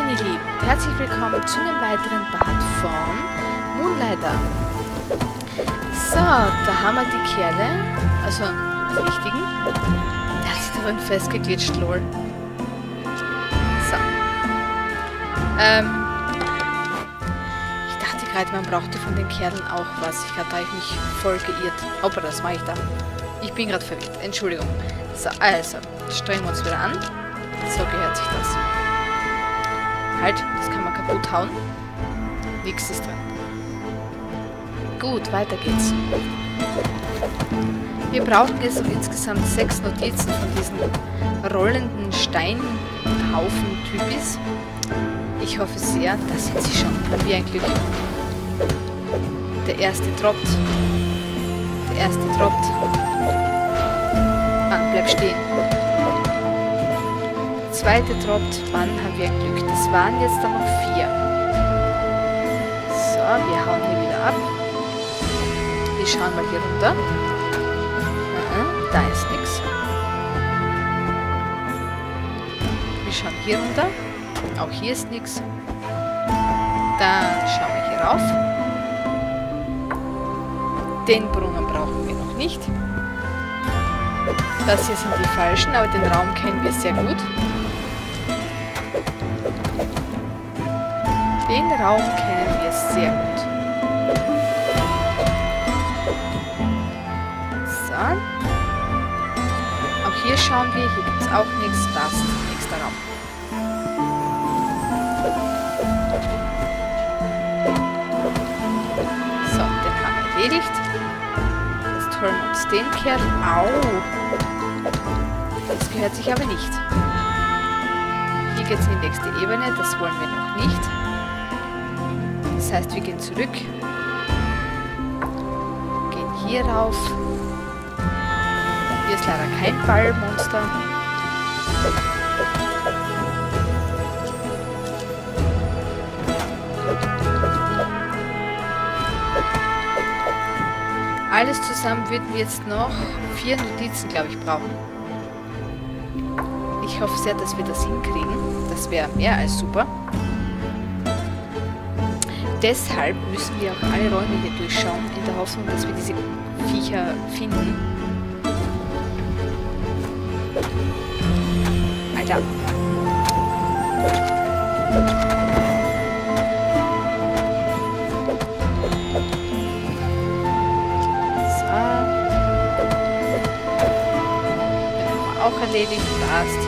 Hallöchen, ihr Lieben. Herzlich willkommen zu einem weiteren Part von Moonlighter. So, da haben wir die Kerle, also die richtigen. Der hat sich darin festgeglitscht, lol. So. Ähm. Ich dachte gerade, man brauchte von den Kerlen auch was. Ich hatte ich mich voll geirrt. Hoppla, das mache ich da. Ich bin gerade verwirrt. Entschuldigung. So, also, strengen wir uns wieder an. So das. Halt, das kann man kaputt hauen. Nichts ist drin. Gut, weiter geht's. Wir brauchen jetzt insgesamt sechs Notizen von diesen rollenden Steinhaufen-Typis. Ich hoffe sehr, da sind sie schon. Wie ein Glück. Der erste droppt. Der erste droppt. Mann, bleib stehen zweite droppt, wann haben wir Glück. Das waren jetzt dann noch vier. So, wir hauen hier wieder ab. Wir schauen mal hier runter. da ist nichts. Wir schauen hier runter. Auch hier ist nichts. Dann schauen wir hier rauf. Den Brunnen brauchen wir noch nicht. Das hier sind die falschen, aber den Raum kennen wir sehr gut. Den Raum kennen wir sehr gut. So. Auch hier schauen wir, hier gibt es auch nichts. Das ist der nächste Raum. So, den haben wir erledigt. Jetzt holen wir uns den Kerl. Au! Das gehört sich aber nicht. Hier geht es in die nächste Ebene. Das wollen wir noch nicht. Das heißt, wir gehen zurück. Gehen hier rauf. Hier ist leider kein Ballmonster. Alles zusammen würden wir jetzt noch vier Notizen, glaube ich, brauchen. Ich hoffe sehr, dass wir das hinkriegen. Das wäre mehr als super. Deshalb müssen wir auch alle Räume hier durchschauen, in der Hoffnung, dass wir diese Viecher finden. Alter. So. Auch erledigt. Passt.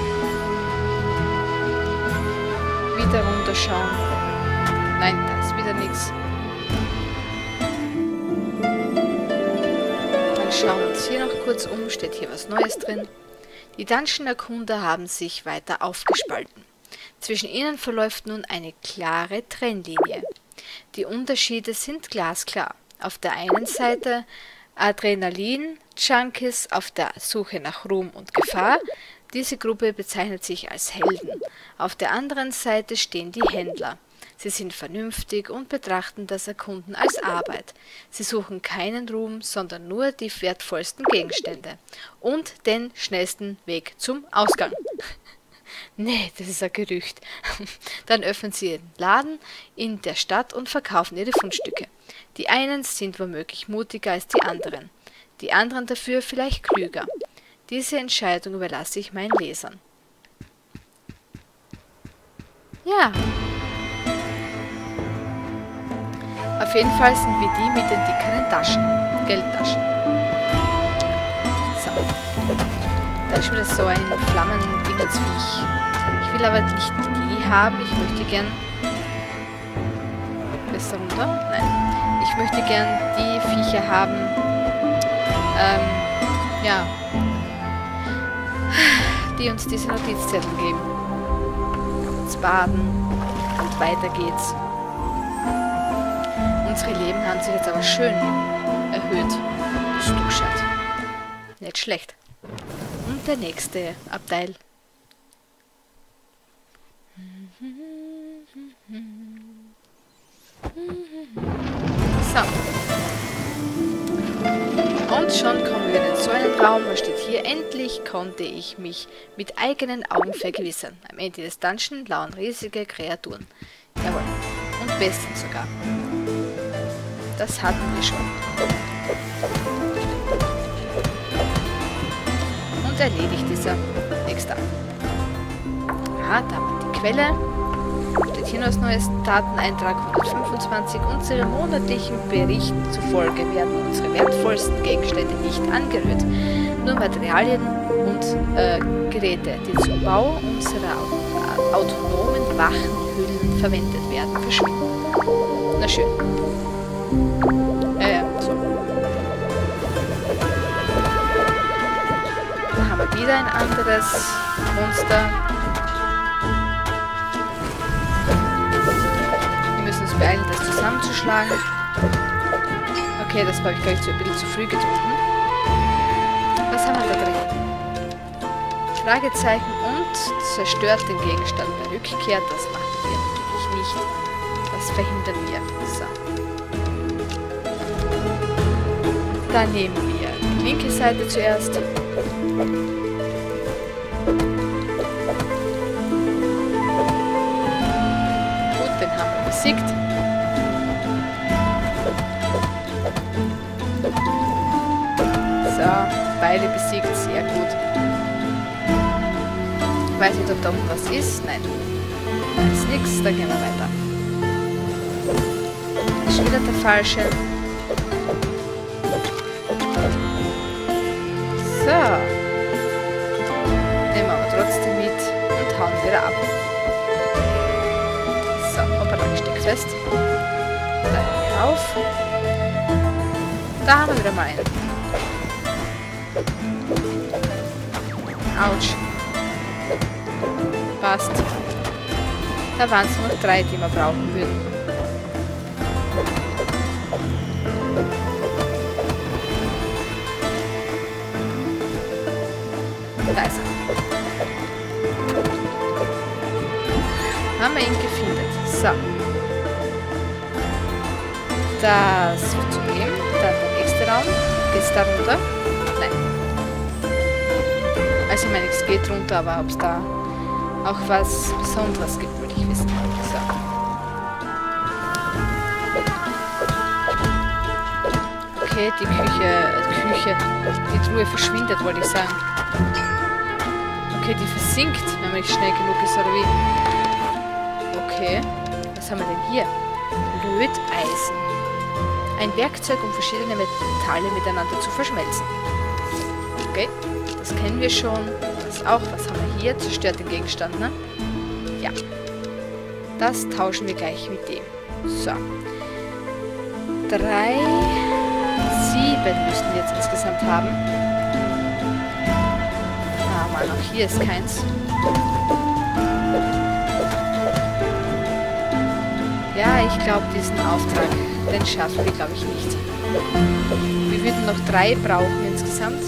Wieder runterschauen. Nein, da ist wieder nichts. Dann schauen wir uns hier noch kurz um. Steht hier was Neues drin. Die Dungeon-Erkunder haben sich weiter aufgespalten. Zwischen ihnen verläuft nun eine klare Trennlinie. Die Unterschiede sind glasklar. Auf der einen Seite Adrenalin-Junkies auf der Suche nach Ruhm und Gefahr. Diese Gruppe bezeichnet sich als Helden. Auf der anderen Seite stehen die Händler. Sie sind vernünftig und betrachten das Erkunden als Arbeit. Sie suchen keinen Ruhm, sondern nur die wertvollsten Gegenstände und den schnellsten Weg zum Ausgang. nee, das ist ein Gerücht. Dann öffnen sie ihren Laden in der Stadt und verkaufen ihre Fundstücke. Die einen sind womöglich mutiger als die anderen, die anderen dafür vielleicht klüger. Diese Entscheidung überlasse ich meinen Lesern. Ja, Auf jeden Fall sind wir die mit den dickeren Taschen. Geldtaschen. So. Da ist wieder so ein Flammendingensviech. Ich will aber nicht die haben. Ich möchte gern... Besser runter? Nein. Ich möchte gern die Viecher haben. Ähm, ja. Die uns diese Notizzettel geben. Uns baden. Und weiter geht's. Unsere Leben haben sich jetzt aber schön erhöht. Stuckschat. Nicht schlecht. Und der nächste Abteil. So. Und schon kommen wir in so einen Raum, da steht hier, endlich konnte ich mich mit eigenen Augen vergewissern. Am Ende des Dungeons lauern riesige Kreaturen. Jawohl. Und Bestien sogar. Das hatten wir schon. Und erledigt dieser. Nächster. Aha, da haben wir die Quelle. Steht hier noch als neues Dateneintrag 125. Unsere monatlichen Berichten zufolge werden unsere wertvollsten Gegenstände nicht angerührt. Nur Materialien und äh, Geräte, die zum Bau unserer autonomen Wachenhüllen verwendet werden, verschwinden. Na schön. Äh, so. Da haben wir wieder ein anderes Monster. Wir müssen uns beeilen, das zusammenzuschlagen. Okay, das habe ich, glaube ich, ein bisschen zu früh getrunken. Was haben wir da drin? Fragezeichen und zerstört den Gegenstand bei Rückkehr. Das machen wir natürlich nicht. Das verhindern wir. So. Dann nehmen wir die linke Seite zuerst. Gut, den haben wir besiegt. So, beide besiegt, sehr gut. Ich weiß nicht, ob da unten was ist. Nein. Da ist nichts, dann gehen wir weiter. Ist schon wieder der falsche. So. Nehmen wir aber trotzdem mit und hauen wieder ab. So, hoppala, Stück fest. Da auf. Da haben wir wieder mal einen. Autsch. Passt. Da waren es nur drei, die wir brauchen würden. Da ist er. Haben wir ihn gefunden. So. Das wird zugeben. Dann der nächste Raum. Geht's da runter? Nein. Also ich meine, es geht runter, aber ob es da auch was Besonderes gibt, würde ich wissen. So. Okay, die Küche, die Küche, die Truhe verschwindet, wollte ich sagen. Okay, die versinkt, wenn man nicht schnell genug ist, oder wie? Okay, was haben wir denn hier? Löteisen. Ein Werkzeug, um verschiedene Metalle miteinander zu verschmelzen. Okay, das kennen wir schon. Das auch. Was haben wir hier? Zerstörte Gegenstand, ne? Ja. Das tauschen wir gleich mit dem. So. Drei, sieben müssten wir jetzt insgesamt haben. Auch hier ist keins. Ja, ich glaube, diesen Auftrag, den schaffen wir, glaube ich, nicht. Wir würden noch drei brauchen insgesamt.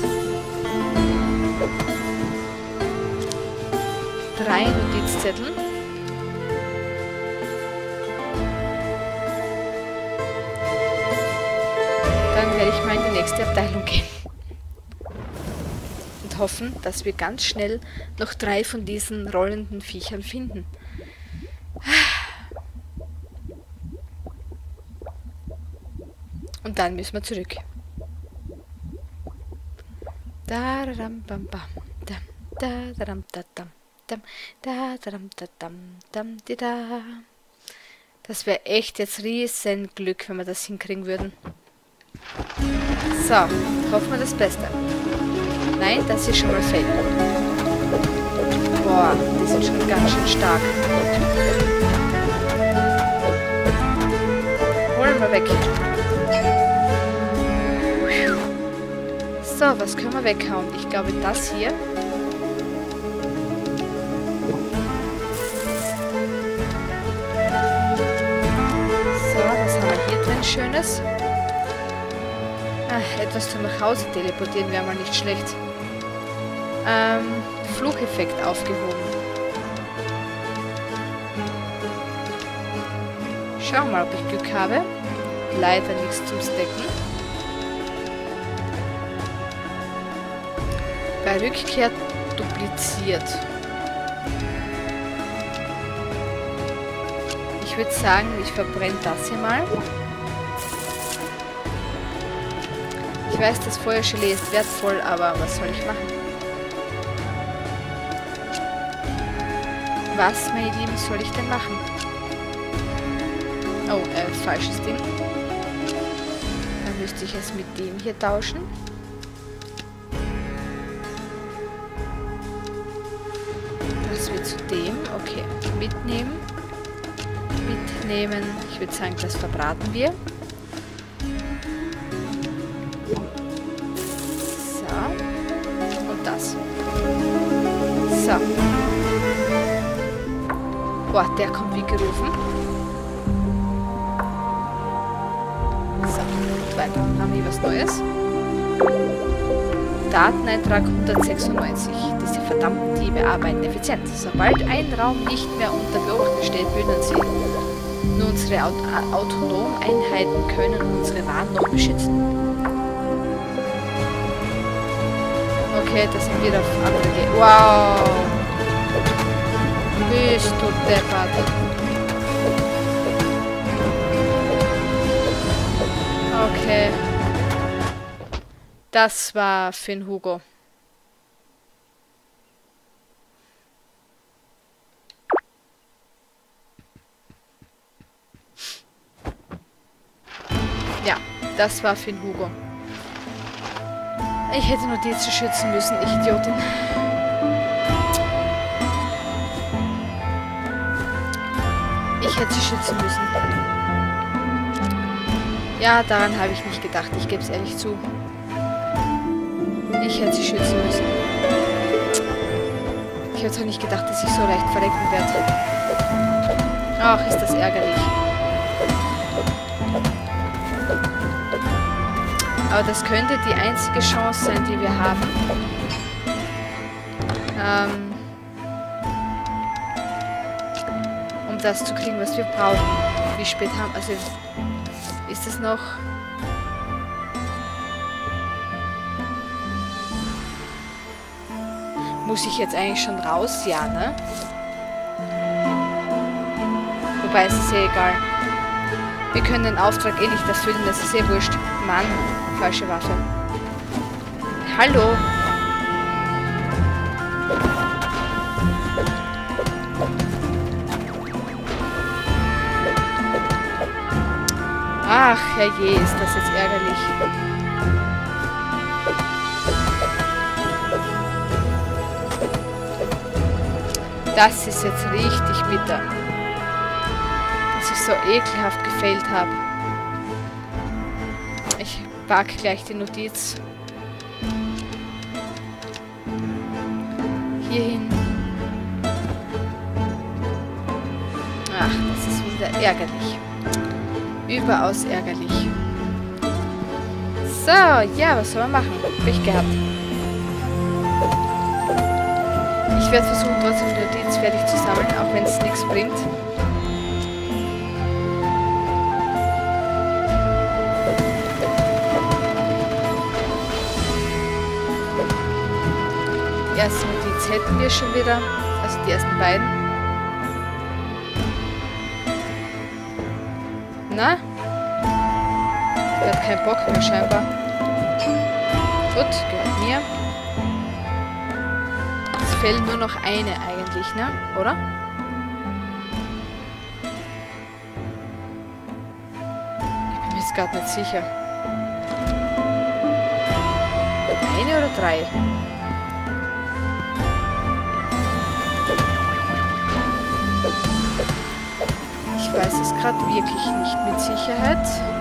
Drei Notizzettel. Dann werde ich mal in die nächste Abteilung gehen. Hoffen, dass wir ganz schnell noch drei von diesen rollenden Viechern finden. Und dann müssen wir zurück. Das wäre echt jetzt riesen Glück, wenn wir das hinkriegen würden. So, hoffen wir das Beste. Nein, das ist schon mal fail. Boah, die sind schon ganz schön stark. Holen wir weg. So, was können wir weghauen? Ich glaube, das hier. So, was haben wir hier drin Schönes? Ach, etwas zum Nachhause teleportieren wäre mal nicht schlecht. Ähm, Flucheffekt aufgehoben. Schau mal, ob ich Glück habe. Leider nichts zum Stecken. Bei Rückkehr dupliziert. Ich würde sagen, ich verbrenne das hier mal. Ich weiß, das Feuergelee ist wertvoll, aber was soll ich machen? Was, meine Lieben, soll ich denn machen? Oh, äh, falsches Ding. Dann müsste ich es mit dem hier tauschen. Das wird zu dem. Okay, mitnehmen. Mitnehmen. Ich würde sagen, das verbraten wir. Boah, der kommt wie gerufen. So, weiter. Haben wir was Neues? Dateneintrag 196. Diese verdammten Diebe arbeiten effizient. Sobald ein Raum nicht mehr unter Beobachtung steht, würden sie nur unsere Aut autonomen Einheiten können unsere Waren noch beschützen. Okay, das sind wieder auf andere. Wow! Bist du deppert. Okay. Das war Finn Hugo. Ja, das war Finn Hugo. Ich hätte nur die zu schützen müssen, ich Idiotin. Ich hätte sie schützen müssen. Ja, daran habe ich nicht gedacht. Ich gebe es ehrlich zu. Ich hätte sie schützen müssen. Ich hätte auch nicht gedacht, dass ich so leicht verrecken werde. Ach, ist das ärgerlich. Aber das könnte die einzige Chance sein, die wir haben. Ähm, das zu kriegen, was wir brauchen. Wie spät haben... Also, ist es noch... Muss ich jetzt eigentlich schon raus? Ja, ne? Wobei, es ist ja egal. Wir können den Auftrag eh nicht erfüllen, das ist eh wurscht. Mann. Falsche Waffe. Hallo? Ach, herrje, ist das jetzt ärgerlich. Das ist jetzt richtig bitter. Dass ich so ekelhaft gefällt habe pack gleich die Notiz. Hier hin. Ach, das ist wieder ärgerlich. Überaus ärgerlich. So, ja, was soll man machen? Pech gehabt. Ich werde versuchen, trotzdem die Notiz fertig zu sammeln, auch wenn es nichts bringt. erste Notiz hätten wir schon wieder. Also die ersten beiden. Keinen Bock mehr scheinbar. Gut, gehört mir. Es fehlt nur noch eine eigentlich, ne? Oder? Ich bin mir jetzt gerade nicht sicher. Eine oder drei? weiß es gerade wirklich nicht mit Sicherheit.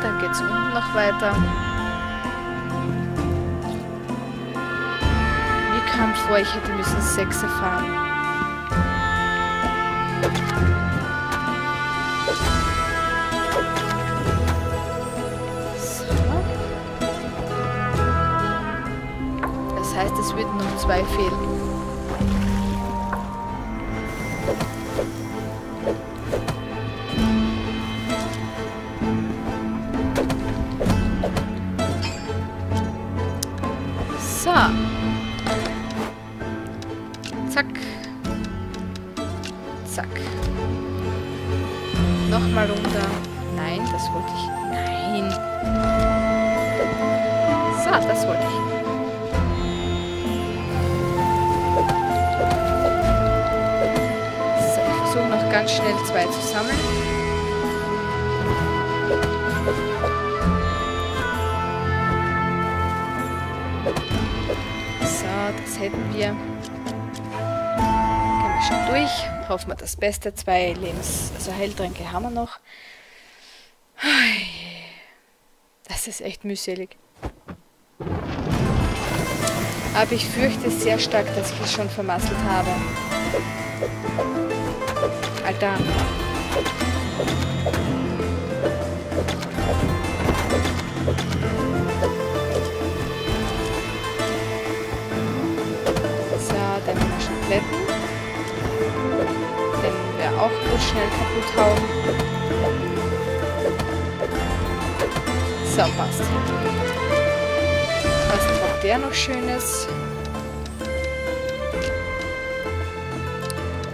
Dann geht es unten noch weiter. Mir kam vor, ich hätte müssen 6 fahren. Das heißt, es würden noch zwei fehlen. Hoffen wir das Beste. Zwei Lebens-, also Heiltränke haben wir noch. Das ist echt mühselig. Aber ich fürchte sehr stark, dass ich es schon vermasselt habe. Alter. Auch gut schnell kaputt hauen. So, passt. Was braucht der noch Schönes?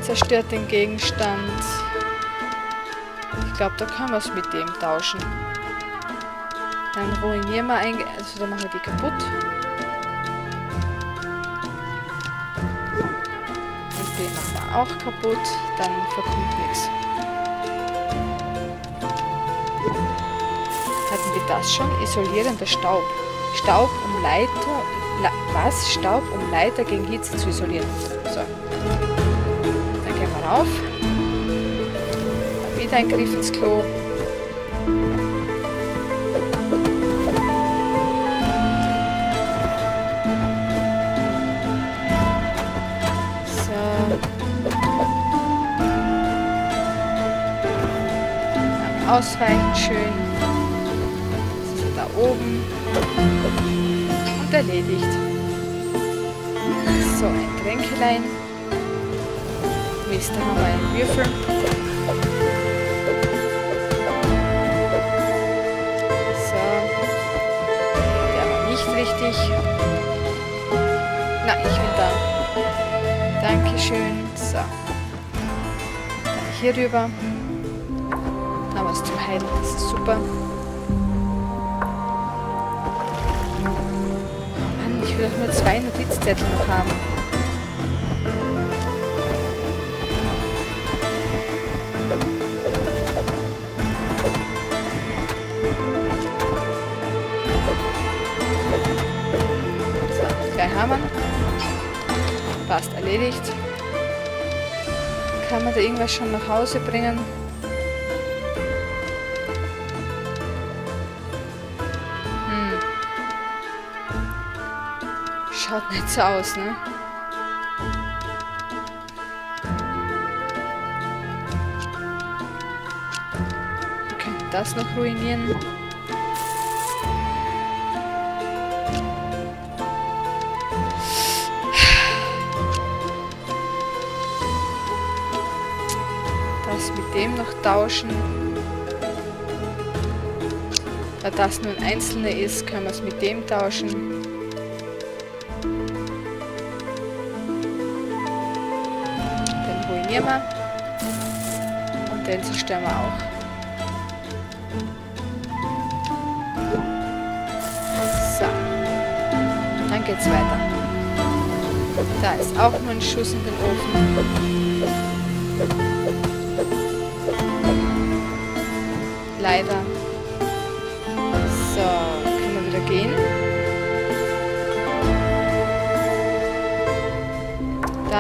Zerstört den Gegenstand. Ich glaube, da können wir es mit dem tauschen. Dann ruinieren wir ein... Also dann machen wir die kaputt. Auch kaputt. Dann verkommt nichts. Hatten wir das schon? Isolierender Staub. Staub um Leiter... La was? Staub um Leiter gegen Hitze zu isolieren. So. Dann gehen wir rauf. Wieder ein Griff ins Klo. Ausweichen schön. Das ist da oben. Und erledigt. So, ein Tränkelein. Mist, da haben wir einen Würfel. So. Der war nicht richtig. Nein, ich will da. Dankeschön. So. Dann hier rüber Heilen. Das ist super. Mann, ich will doch nur zwei Notizzettel noch haben. So, drei Hammern. Passt, erledigt. Kann man da irgendwas schon nach Hause bringen? Schaut nicht so aus, ne? Wir könnten das noch ruinieren. Das mit dem noch tauschen. Da das nur ein einzelner ist, können wir es mit dem tauschen. Ruinieren wir. Und den zerstören wir auch. So. Dann geht's weiter. Da ist auch nur ein Schuss in den Ofen. Leider.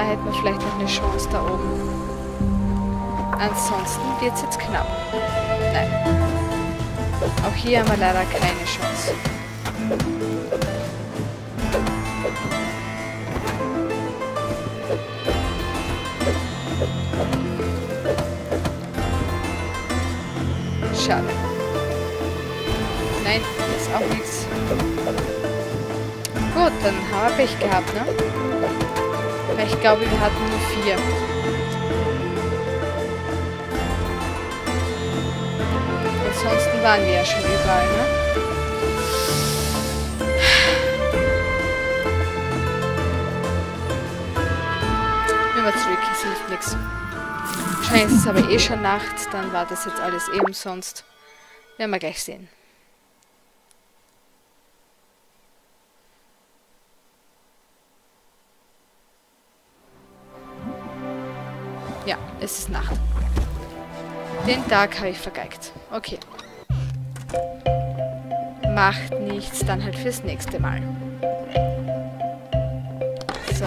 Hätten wir vielleicht noch eine Chance da oben. Ansonsten wird es jetzt knapp. Nein. Auch hier haben wir leider keine Chance. Schade. Nein, ist auch nichts. Gut, dann haben wir Pech gehabt, ne? Weil ich glaube, wir hatten nur vier. Ansonsten waren wir ja schon überall, ne? Zurück, es hilft nichts. Wahrscheinlich ist es aber eh schon Nacht, dann war das jetzt alles eben sonst. Werden wir gleich sehen. Es ist Nacht. Den Tag habe ich vergeigt. Okay. Macht nichts, dann halt fürs nächste Mal. So.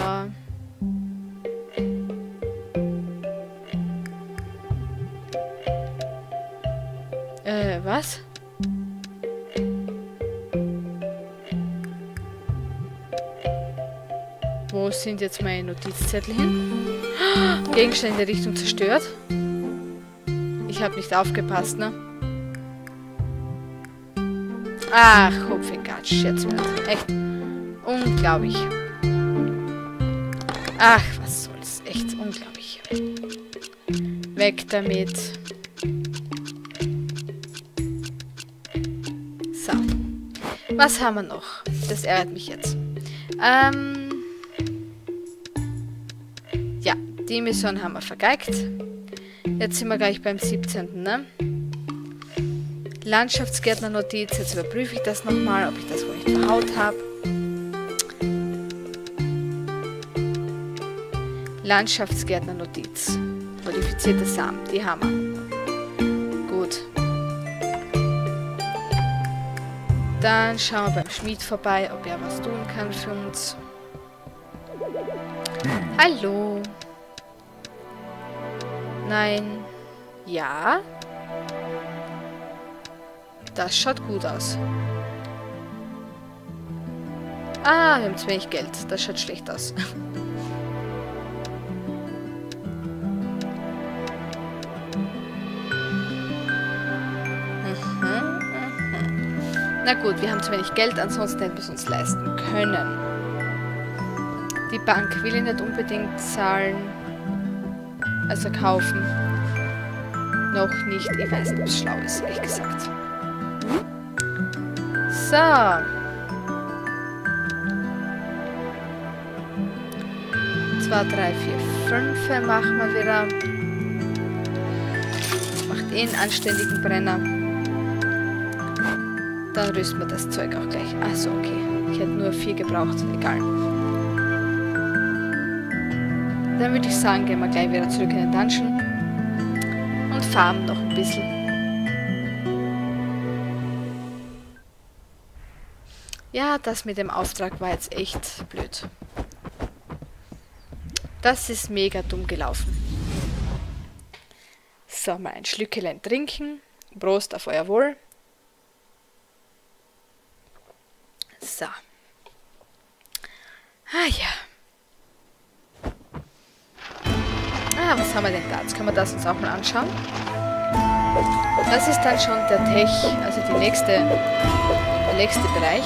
Äh, was? Wo sind jetzt meine Notizzettel hin? Gegenstände in der Richtung zerstört. Ich habe nicht aufgepasst, ne? Ach, Hopfengatsch, jetzt wird echt unglaublich. Ach, was soll's, echt unglaublich. Weg damit. So. Was haben wir noch? Das ärgert mich jetzt. Ähm, Die Mission haben wir vergeigt. Jetzt sind wir gleich beim 17. Ne? Landschaftsgärtner-Notiz. Jetzt überprüfe ich das nochmal, ob ich das wohl nicht verhaut habe. Landschaftsgärtner-Notiz. Modifizierte Samen. Die haben wir. Gut. Dann schauen wir beim Schmied vorbei, ob er was tun kann für uns. Hallo. Nein. Ja. Das schaut gut aus. Ah, wir haben zu wenig Geld. Das schaut schlecht aus. Na gut, wir haben zu wenig Geld, ansonsten hätten wir es uns leisten können. Die Bank will ihn nicht unbedingt zahlen also kaufen. Noch nicht. Ich weiß nicht, ob es schlau ist, ehrlich gesagt. So. Zwei, drei, vier, fünf machen wir wieder. Macht eh einen anständigen Brenner. Dann rüsten wir das Zeug auch gleich. Achso, okay. Ich hätte nur vier gebraucht. Egal. Dann würde ich sagen, gehen wir gleich wieder zurück in den Dungeon und farmen noch ein bisschen. Ja, das mit dem Auftrag war jetzt echt blöd. Das ist mega dumm gelaufen. So, mal ein Schlückelein trinken. Prost auf euer Wohl. So. Ah ja. Ah, was haben wir denn da? Jetzt können wir das uns auch mal anschauen. Das ist dann schon der Tech, also die nächste, der nächste Bereich.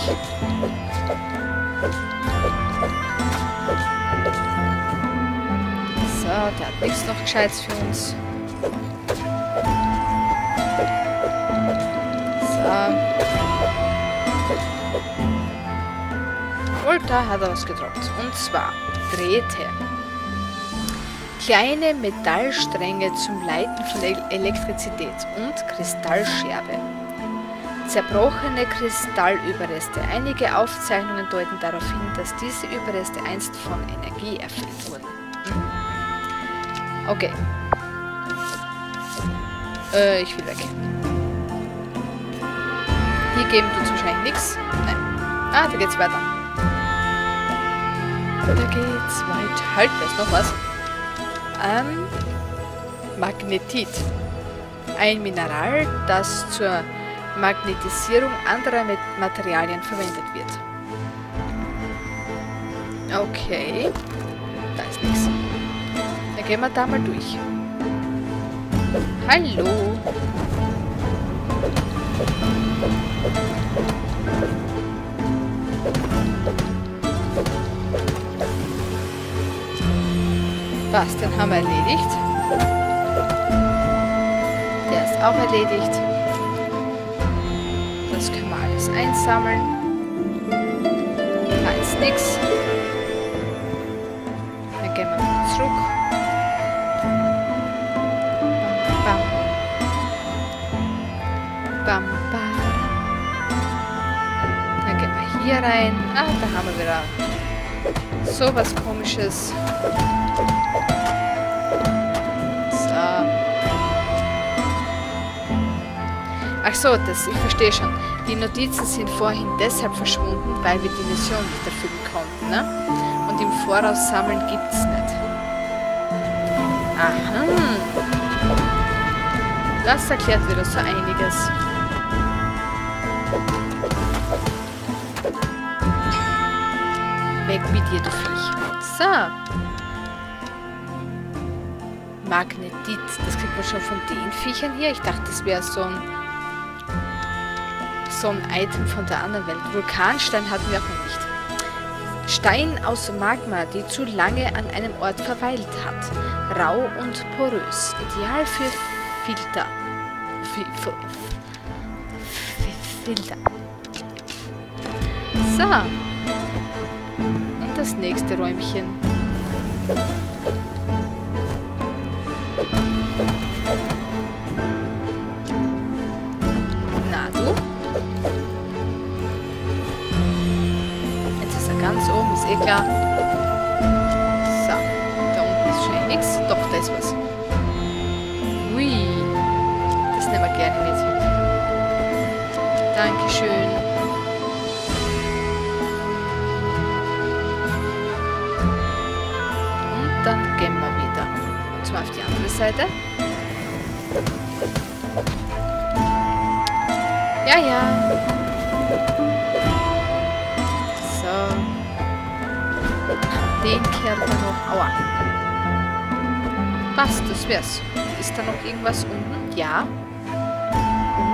So, der hat nichts noch Gescheites für uns. So. Und da hat er was gedroppt. Und zwar Drähte kleine Metallstränge zum Leiten von Elektrizität und Kristallscherbe. Zerbrochene Kristallüberreste. Einige Aufzeichnungen deuten darauf hin, dass diese Überreste einst von Energie erfüllt wurden. Okay. Äh, ich will weg. Hier geben tut wahrscheinlich nichts. Nein. Ah, da geht's weiter. Da geht's weiter. Halt, da ist noch was. Ähm, Magnetit. Ein Mineral, das zur Magnetisierung anderer Materialien verwendet wird. Okay. Da ist nichts. Dann gehen wir da mal durch. Hallo. Was, den haben wir erledigt. Der ist auch erledigt. Das können wir alles einsammeln. Da ist nichts. Dann gehen wir wieder zurück. Bam, bam. Bam, bam. Dann gehen wir hier rein. Ah, da haben wir wieder sowas komisches. Ach so, das, ich verstehe schon. Die Notizen sind vorhin deshalb verschwunden, weil wir die Mission nicht erfüllen konnten, ne? Und im Voraus sammeln gibt es nicht. Aha. Das erklärt wieder so einiges. Weg mit dir, du Viech. So. Magnetit. Das kriegt man schon von den Viechern hier. Ich dachte, das wäre so ein so ein Item von der anderen Welt. Vulkanstein hatten wir auch noch nicht. Stein aus Magma, die zu lange an einem Ort verweilt hat. Rau und porös. Ideal für Filter. Filter. So. Und das nächste Räumchen. Klar. So. Da unten ist schon nichts. Doch, da ist was. Ui. Das nehmen wir gerne mit. Dankeschön. Und dann gehen wir wieder. Und zwar auf die andere Seite. Ja, ja. Den Kerl da noch. Aua. Passt, das wär's. Ist da noch irgendwas unten? Ja.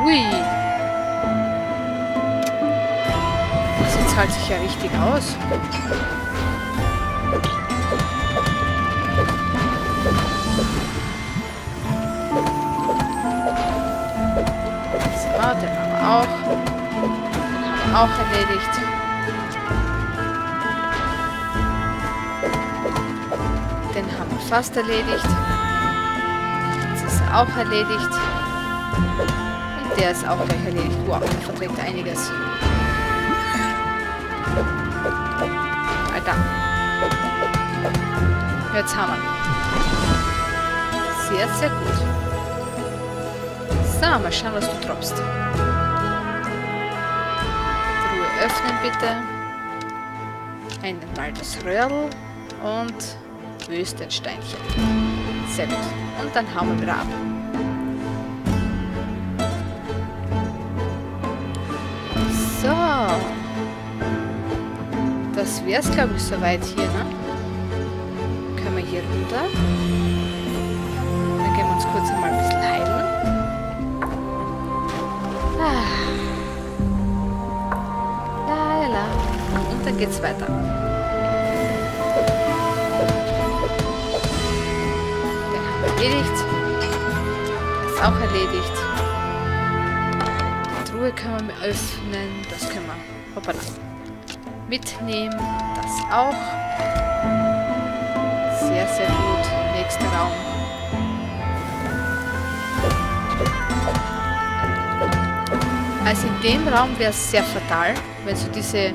Ui. Das zahlt sich ja richtig aus. So, den haben wir auch. Den haben wir auch erledigt. Fast erledigt. Jetzt ist auch erledigt. Und der ist auch gleich erledigt. Wow, der verträgt einiges. Alter. Jetzt haben wir. Sehr, sehr gut. So, mal schauen, was du droppst. Truhe öffnen, bitte. Einmal das Röhrl und Wüstensteinchen. Sehr gut. Und dann hauen wir wieder ab. So. Das wäre es, glaube ich, soweit hier, ne? Können wir hier runter. Dann gehen wir uns kurz einmal ein bisschen heilen. Ah. La, la, la. Und dann geht's weiter. Erledigt. Ist auch erledigt. Die Truhe können wir öffnen. Das können wir hoppala, mitnehmen. Das auch. Sehr, sehr gut. Nächster Raum. Also in dem Raum wäre es sehr fatal, wenn du diese,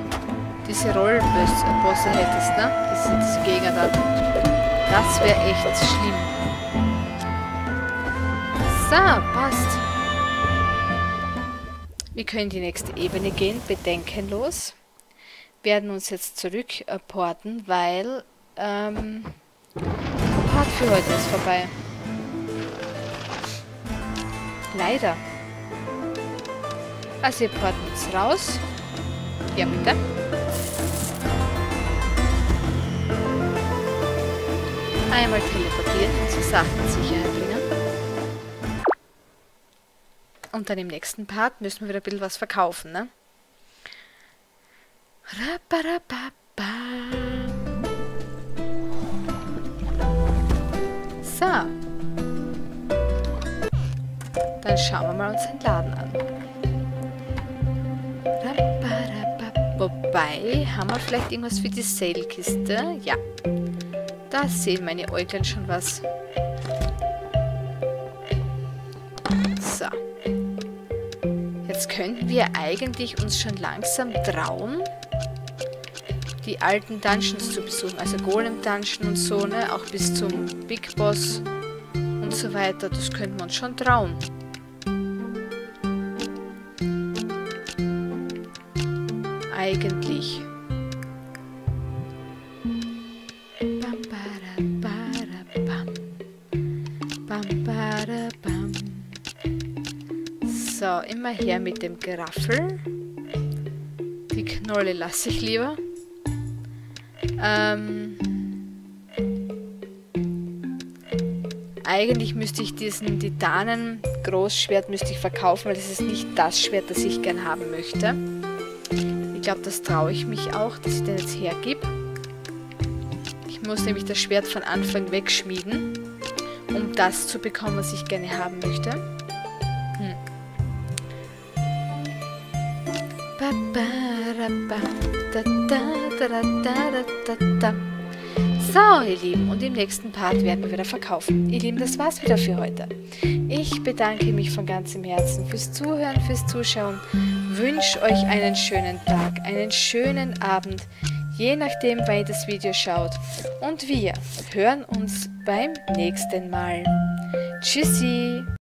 diese Rollbosse hättest, ne? Diese, diese Gegner da. Das wäre echt schlimm. So, passt. Wir können die nächste Ebene gehen, bedenkenlos. Werden uns jetzt zurückporten, weil ähm, der Part für heute ist vorbei. Leider. Also wir porten uns raus. Ja, bitte. Einmal teleportieren, unsere Sachen Und dann im nächsten Part müssen wir wieder ein bisschen was verkaufen, ne? So. Dann schauen wir mal uns den Laden an. Wobei, haben wir vielleicht irgendwas für die Sale-Kiste? Ja. Da sehen meine Äuglein schon was. Könnten wir eigentlich uns schon langsam trauen, die alten Dungeons zu besuchen. Also Golem Dungeon und so, ne? Auch bis zum Big Boss und so weiter. Das könnten wir uns schon trauen. So, immer her mit dem Geraffel. Die Knolle lasse ich lieber. Ähm, eigentlich müsste ich diesen Titanen Großschwert müsste ich verkaufen, weil das ist nicht das Schwert, das ich gern haben möchte. Ich glaube, das traue ich mich auch, dass ich den jetzt hergib. Ich muss nämlich das Schwert von Anfang weg schmieden, um das zu bekommen, was ich gerne haben möchte. Ihr Lieben, und im nächsten Part werden wir wieder verkaufen. Ihr Lieben, das war's wieder für heute. Ich bedanke mich von ganzem Herzen fürs Zuhören, fürs Zuschauen, wünsche euch einen schönen Tag, einen schönen Abend, je nachdem, wann ihr das Video schaut. Und wir hören uns beim nächsten Mal. Tschüssi!